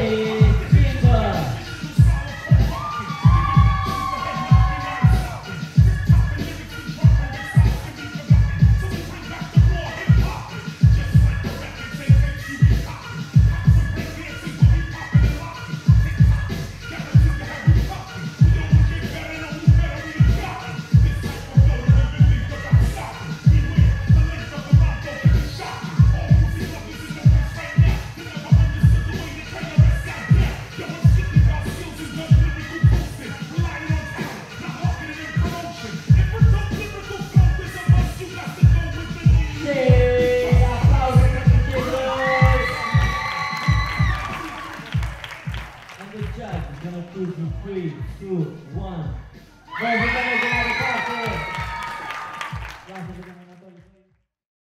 Hey! shot. You're gonna prove you three, two, one.